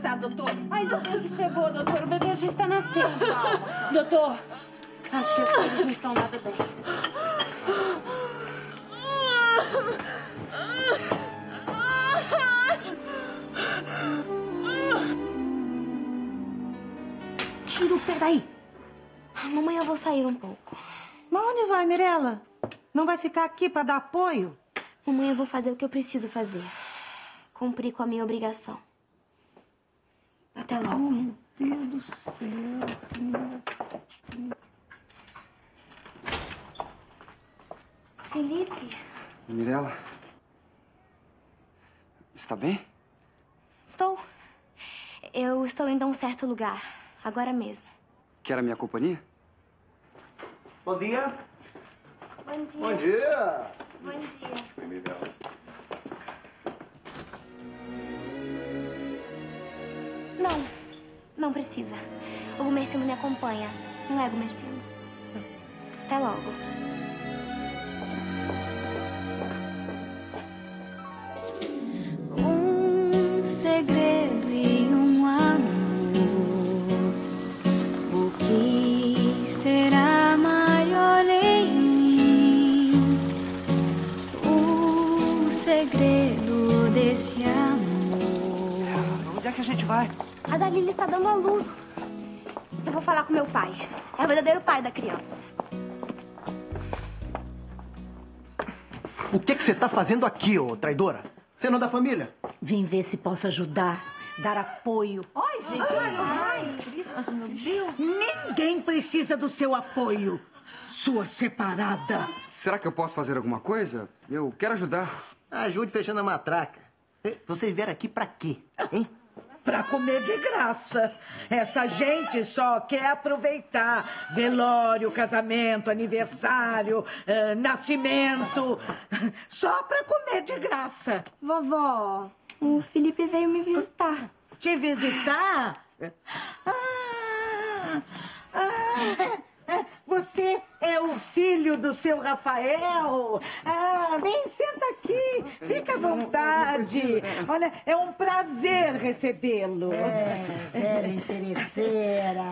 está, doutor? Ai, doutor, que chegou, doutor. O bebê já está nascendo. Calma. Doutor, acho que as coisas não estão nada bem. Tira o pé daí. Mamãe, eu vou sair um pouco. Mas onde vai, Mirella? Não vai ficar aqui para dar apoio? Mamãe, eu vou fazer o que eu preciso fazer. Cumprir com a minha obrigação. Até logo. Meu Deus do céu. Felipe, Mirella? Está bem? estou. Eu estou indo a um certo lugar. Agora mesmo. Quer a minha companhia? Bom dia. Bom dia. Bom dia. Bom dia. Não, não precisa. O Gumercindo me acompanha. Não é, Gumercindo? Até logo. Um segredo é que a gente vai? A Dalila está dando à luz. Eu vou falar com meu pai. É o verdadeiro pai da criança. O que que você tá fazendo aqui, ô traidora? Você não é da família? Vim ver se posso ajudar, dar apoio. Oi, gente. meu Deus. Ninguém precisa do seu apoio. Sua separada. Será que eu posso fazer alguma coisa? Eu quero ajudar. Ajude fechando a matraca. Vocês vieram aqui pra quê, hein? Pra comer de graça. Essa gente só quer aproveitar. Velório, casamento, aniversário, eh, nascimento. Só pra comer de graça. Vovó, o Felipe veio me visitar. Te visitar? Ah, ah, você é o filho do seu Rafael? Ah, vem. Fica à vontade. Olha, é um prazer recebê-lo. Era interesseira.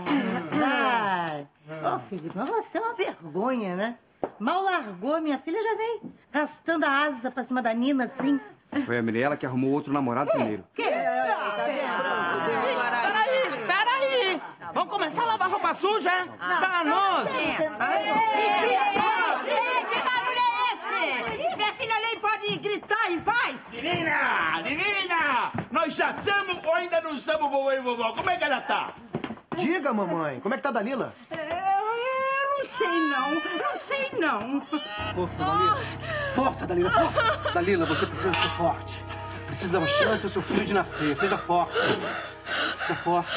Vai. Ô, Felipe, mas você é uma vergonha, né? Mal largou, minha filha já vem arrastando a asa pra cima da Nina, assim. Foi a Mirella que arrumou outro namorado primeiro. Peraí, peraí! Vamos começar a lavar roupa suja? Danos! Que barulho somos vovô e vovó? Como é que ela tá? Diga, mamãe, como é que tá a Dalila? Eu não sei, não. Não sei, não. Força, Dalila. Força, Dalila, força. Dalila, você precisa ser forte. Precisa dar uma chance ao seu filho de nascer. Seja forte. Seja forte.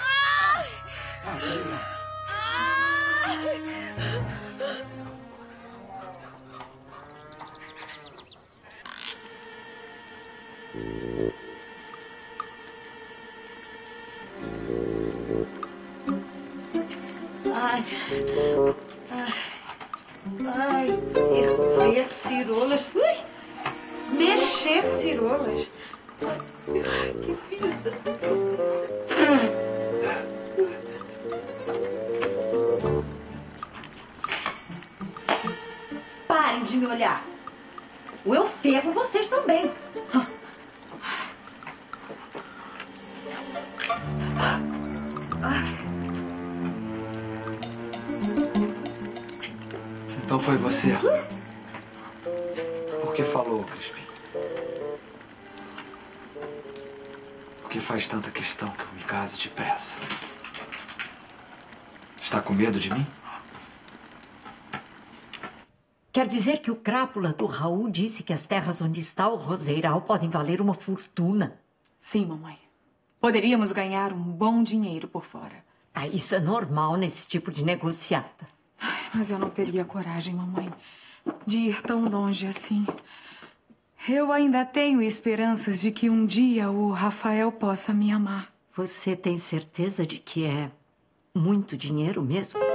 Vai, Dalila. Ai. Ai. Ai, ferver cirolas. Ui, mexer cirolas. Ai, que vida. Parem de me olhar. Ou eu ferro vocês também. Então foi você. Por que falou, Crispim? Por que faz tanta questão que eu me case depressa? Está com medo de mim? Quer dizer que o crápula do Raul disse que as terras onde está o roseiral podem valer uma fortuna. Sim, mamãe. Poderíamos ganhar um bom dinheiro por fora. Ah, isso é normal nesse tipo de negociata. Mas eu não teria coragem, mamãe, de ir tão longe assim. Eu ainda tenho esperanças de que um dia o Rafael possa me amar. Você tem certeza de que é muito dinheiro mesmo?